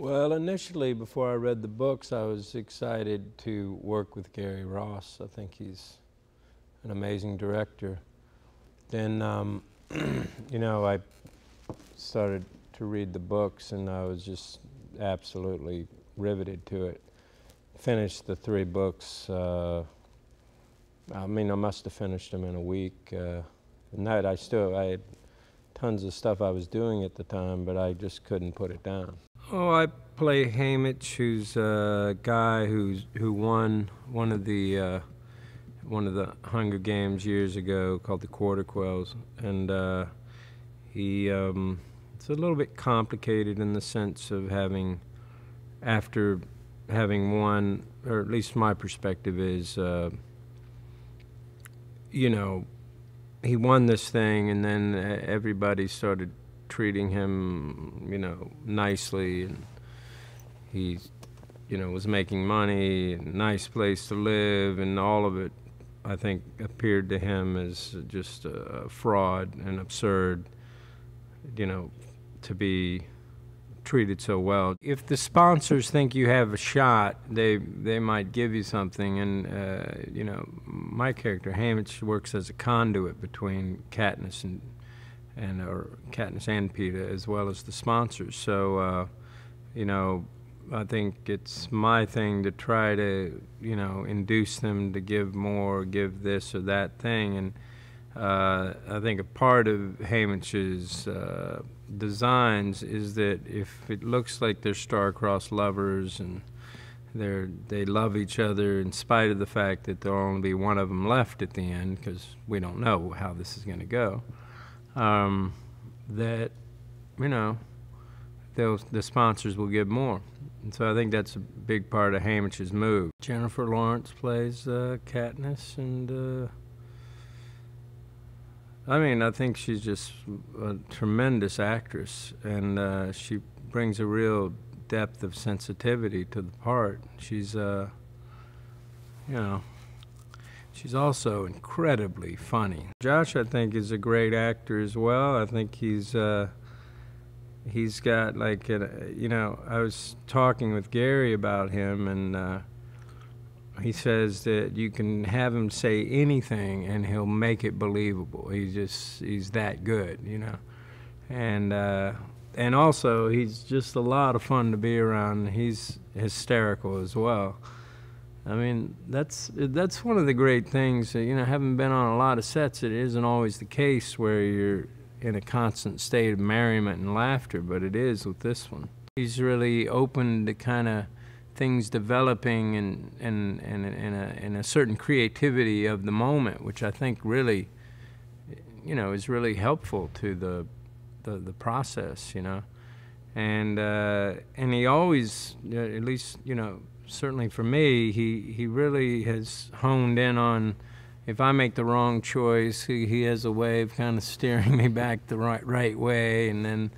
Well, initially, before I read the books, I was excited to work with Gary Ross. I think he's an amazing director. Then, um, you know, I started to read the books and I was just absolutely riveted to it. Finished the three books. Uh, I mean, I must have finished them in a week. Uh, and that I still, I had tons of stuff I was doing at the time, but I just couldn't put it down. Oh, I play Haymitch, who's a guy who's who won one of the uh, one of the Hunger Games years ago called the Quarter Quells, and uh, he um, it's a little bit complicated in the sense of having after having won, or at least my perspective is, uh, you know, he won this thing, and then everybody started treating him, you know, nicely, and he, you know, was making money, nice place to live, and all of it, I think, appeared to him as just a fraud and absurd, you know, to be treated so well. If the sponsors think you have a shot, they they might give you something. And uh, you know, my character Haymitch works as a conduit between Katniss and and or Katniss and Peeta, as well as the sponsors. So, uh, you know, I think it's my thing to try to you know induce them to give more, give this or that thing, and uh, I think a part of Haymitch's uh, designs is that if it looks like they're star-crossed lovers and they're they love each other in spite of the fact that there'll only be one of them left at the end because we don't know how this is going to go. Um, that you know, those the sponsors will give more, and so I think that's a big part of Haymitch's move. Jennifer Lawrence plays uh, Katniss, and uh, I mean, I think she's just a tremendous actress, and uh, she brings a real depth of sensitivity to the part. She's, uh, you know, she's also incredibly funny. Josh, I think, is a great actor as well. I think he's. Uh, he's got like you know i was talking with gary about him and uh, he says that you can have him say anything and he'll make it believable. He's just he's that good, you know. And uh, and also he's just a lot of fun to be around. He's hysterical as well. I mean, that's that's one of the great things. You know, having been on a lot of sets, it isn't always the case where you're in a constant state of merriment and laughter, but it is with this one. He's really open to kind of things developing and and and in a, a certain creativity of the moment, which I think really, you know, is really helpful to the the, the process, you know, and uh, and he always, at least you know, certainly for me, he he really has honed in on. If I make the wrong choice, he, he has a way of kind of steering me back the right right way, and then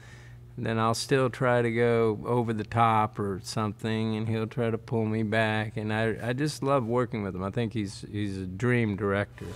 then I'll still try to go over the top or something, and he'll try to pull me back. And I, I just love working with him. I think he's he's a dream director.